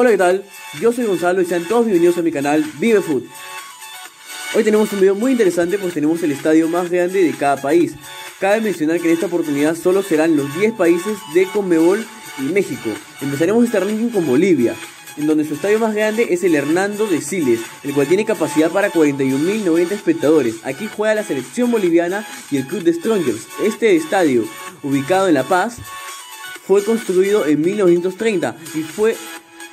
Hola, ¿qué tal? Yo soy Gonzalo y sean todos bienvenidos a mi canal Vive Food. Hoy tenemos un video muy interesante pues tenemos el estadio más grande de cada país. Cabe mencionar que en esta oportunidad solo serán los 10 países de Conmebol y México. Empezaremos este ranking con Bolivia, en donde su estadio más grande es el Hernando de Siles, el cual tiene capacidad para 41.090 espectadores. Aquí juega la selección boliviana y el Club de Strongers. Este estadio, ubicado en La Paz, fue construido en 1930 y fue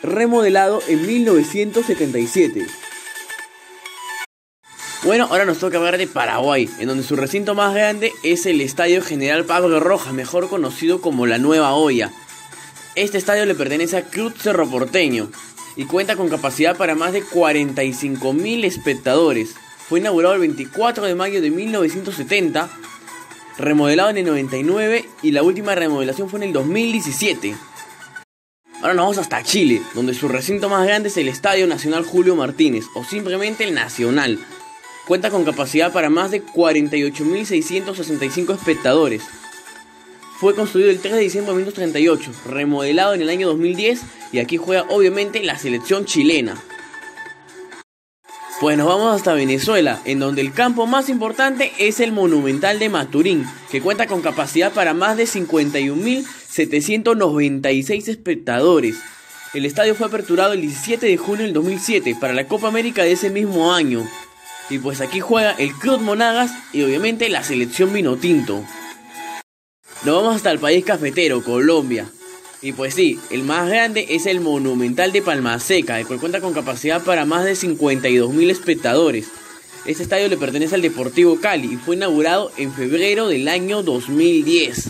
remodelado en 1977. Bueno, ahora nos toca hablar de Paraguay, en donde su recinto más grande es el Estadio General Pablo Rojas, mejor conocido como la Nueva Olla. Este estadio le pertenece a Club Cerro Porteño y cuenta con capacidad para más de 45.000 espectadores. Fue inaugurado el 24 de mayo de 1970, remodelado en el 99 y la última remodelación fue en el 2017. Ahora nos vamos hasta Chile, donde su recinto más grande es el Estadio Nacional Julio Martínez, o simplemente el Nacional, Cuenta con capacidad para más de 48.665 espectadores. Fue construido el 3 de diciembre de 1938, remodelado en el año 2010 y aquí juega obviamente la selección chilena. Pues nos vamos hasta Venezuela, en donde el campo más importante es el Monumental de Maturín, que cuenta con capacidad para más de 51.796 espectadores. El estadio fue aperturado el 17 de junio del 2007 para la Copa América de ese mismo año. Y pues aquí juega el Club Monagas y obviamente la selección Vinotinto. Nos vamos hasta el país cafetero, Colombia. Y pues sí, el más grande es el Monumental de Palma Seca, el cual cuenta con capacidad para más de 52.000 espectadores. Este estadio le pertenece al Deportivo Cali y fue inaugurado en febrero del año 2010.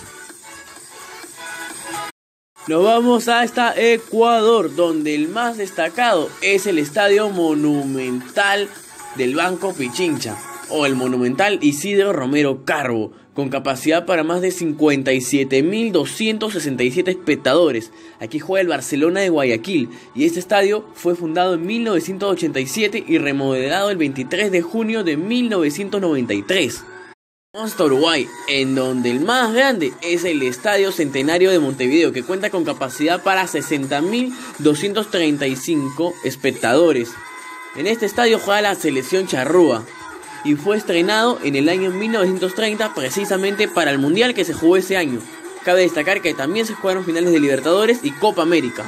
Nos vamos hasta Ecuador, donde el más destacado es el Estadio Monumental del Banco Pichincha o el monumental Isidro Romero Carbo, con capacidad para más de 57.267 espectadores. Aquí juega el Barcelona de Guayaquil y este estadio fue fundado en 1987 y remodelado el 23 de junio de 1993. Vamos hasta Uruguay, en donde el más grande es el Estadio Centenario de Montevideo, que cuenta con capacidad para 60.235 espectadores. En este estadio juega la selección charrúa y fue estrenado en el año 1930 precisamente para el mundial que se jugó ese año. Cabe destacar que también se jugaron finales de Libertadores y Copa América.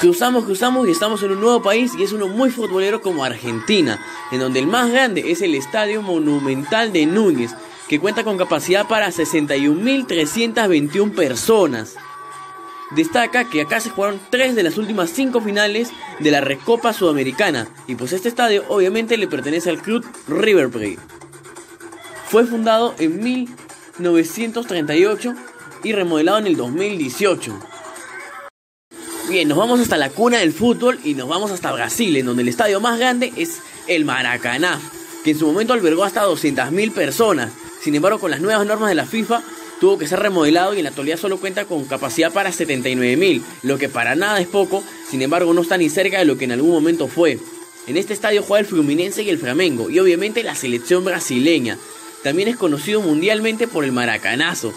Cruzamos, cruzamos y estamos en un nuevo país y es uno muy futbolero como Argentina, en donde el más grande es el Estadio Monumental de Núñez, que cuenta con capacidad para 61.321 personas. Destaca que acá se jugaron tres de las últimas cinco finales de la Recopa Sudamericana y pues este estadio obviamente le pertenece al club River Plate. Fue fundado en 1938 y remodelado en el 2018. Bien, nos vamos hasta la cuna del fútbol y nos vamos hasta Brasil, en donde el estadio más grande es el Maracaná, que en su momento albergó hasta 200.000 personas. Sin embargo, con las nuevas normas de la FIFA, tuvo que ser remodelado y en la actualidad solo cuenta con capacidad para 79.000, lo que para nada es poco, sin embargo no está ni cerca de lo que en algún momento fue. En este estadio juega el Fluminense y el Flamengo, y obviamente la selección brasileña. También es conocido mundialmente por el Maracanazo,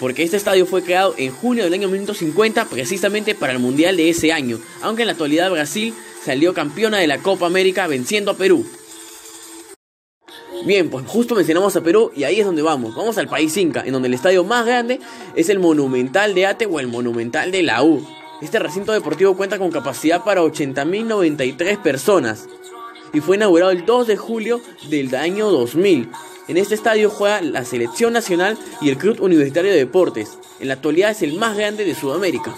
porque este estadio fue creado en junio del año 1950 precisamente para el Mundial de ese año, aunque en la actualidad Brasil salió campeona de la Copa América venciendo a Perú. Bien, pues justo mencionamos a Perú y ahí es donde vamos. Vamos al país Inca, en donde el estadio más grande es el Monumental de Ate o el Monumental de la U. Este recinto deportivo cuenta con capacidad para 80.093 personas y fue inaugurado el 2 de julio del año 2000. En este estadio juega la Selección Nacional y el Club Universitario de Deportes. En la actualidad es el más grande de Sudamérica.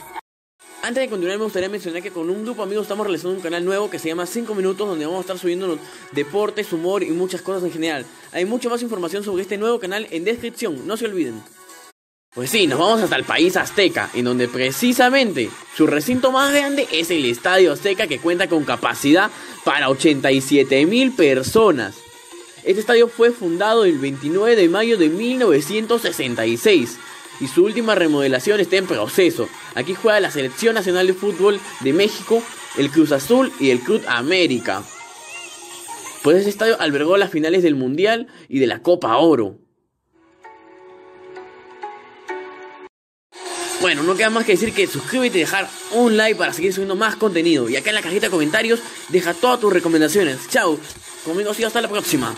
Antes de continuar me gustaría mencionar que con un grupo de amigos estamos realizando un canal nuevo que se llama 5 minutos donde vamos a estar subiendo deportes, humor y muchas cosas en general. Hay mucha más información sobre este nuevo canal en descripción, no se olviden. Pues sí, nos vamos hasta el país azteca, en donde precisamente su recinto más grande es el Estadio Azteca que cuenta con capacidad para 87 mil personas. Este estadio fue fundado el 29 de mayo de 1966 y su última remodelación está en proceso. Aquí juega la Selección Nacional de Fútbol de México, el Cruz Azul y el Cruz América. Pues ese estadio albergó las finales del Mundial y de la Copa Oro. Bueno, no queda más que decir que suscríbete y dejar un like para seguir subiendo más contenido. Y acá en la cajita de comentarios deja todas tus recomendaciones. Chao. Conmigo sí, hasta la próxima.